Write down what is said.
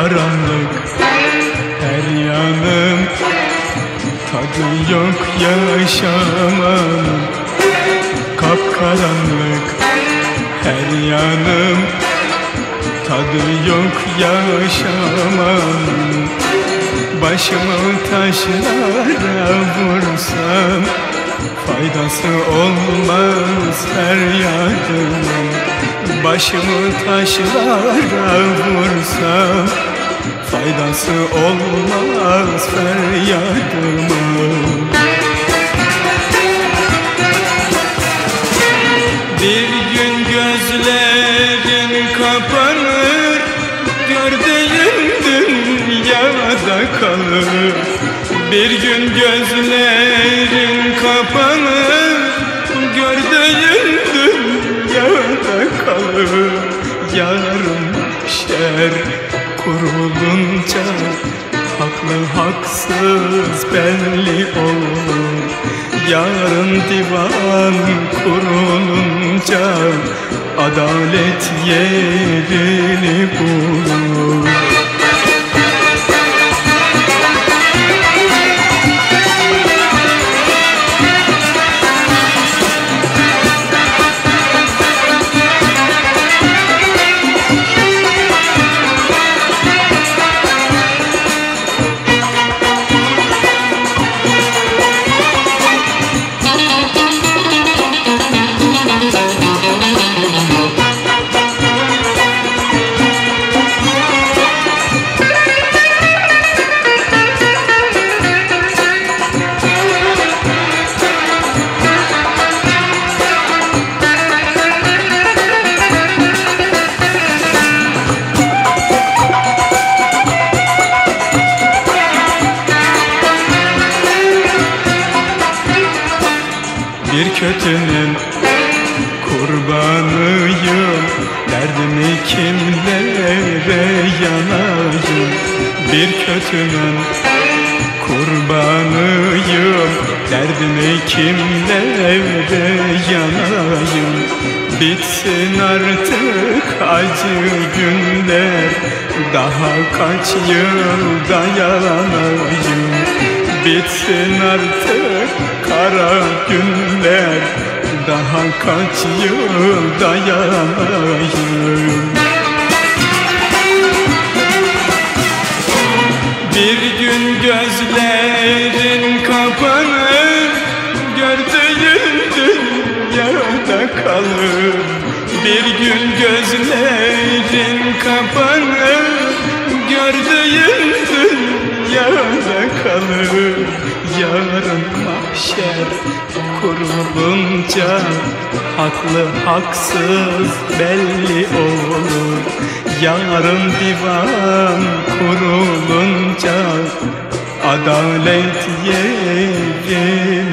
karanlık Her yanım tadı yok yaşamam Kapkaranlık her yanım Tadı yok yaşamam Başımı taşlara vursam Faydası olmaz her feryadımın Başımı taşlara vursam Faydası olmaz feryadımın Bir gün gözlerin kapanır Gördüğün dünyada kalır. Bir gün gözlerin kapanır Gördüğün dünyada kalır. Yarın şer kurulunca Haklı haksız belli olur. Yarın divan kurulunca Adalet yerini bulur Bir kötünün kurbanıyım. Derdimi kimlere yanayım? Bir kötünün kurbanıyım. Derdimi kimlere yanayım? Bitsin artık acı günler. Daha kaç yıl dayanayım Bitsin artık kara günler. Daha kaç yıl dayanayım? Bir gün gözlerin kapanır Gördüğün dünyada kalır. Bir gün gözlerin kapanır Gördüğün dünyada kalır Yarın mahşer kurulunca Haklı haksız belli olur. Yarın divan kurulunca Adalet bulur